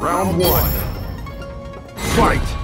Round one. Fight!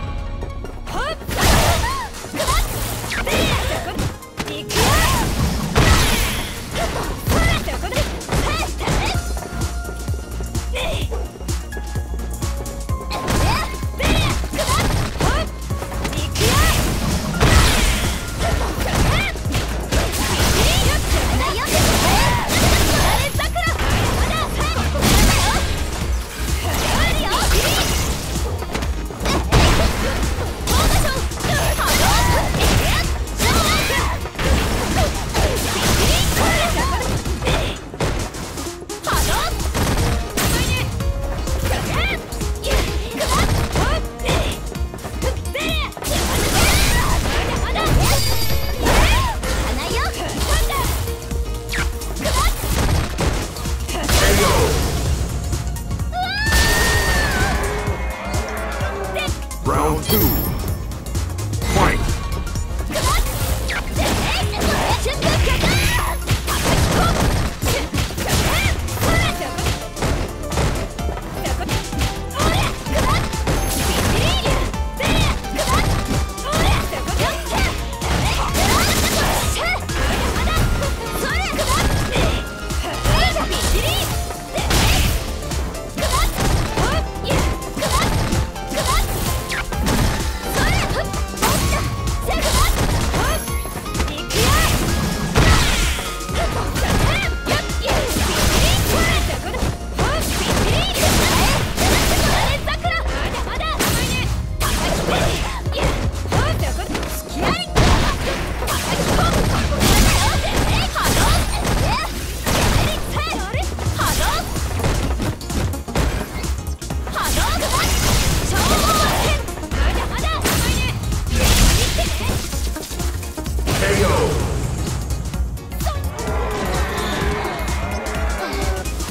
two. KO.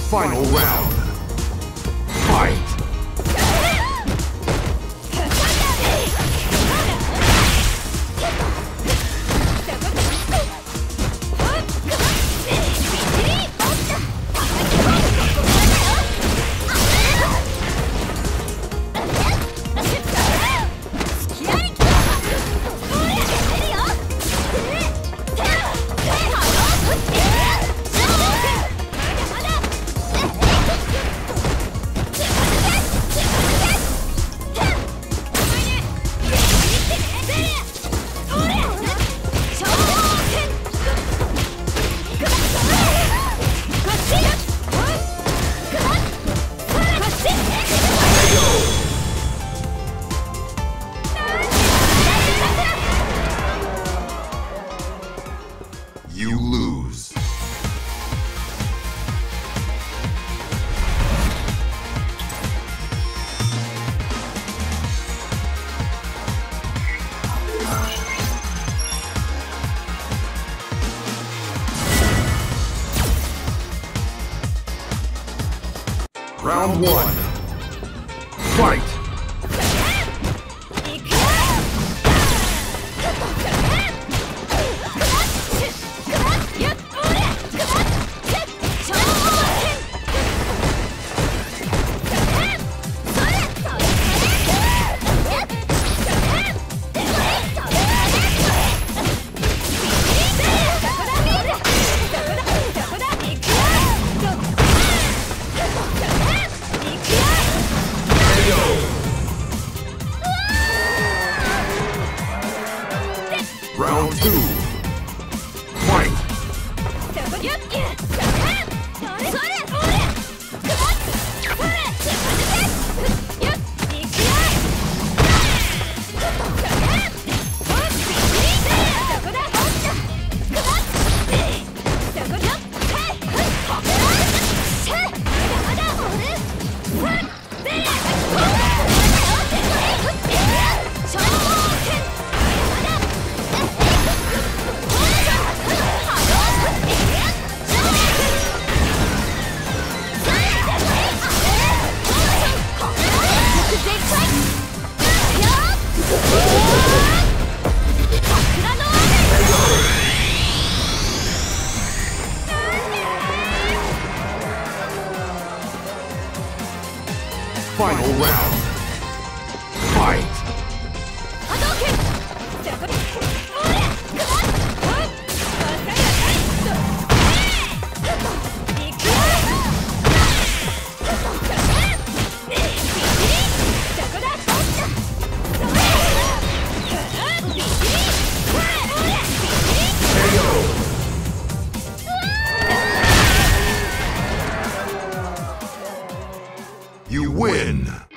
Final round. Round one. Fight! through. Final round. You win!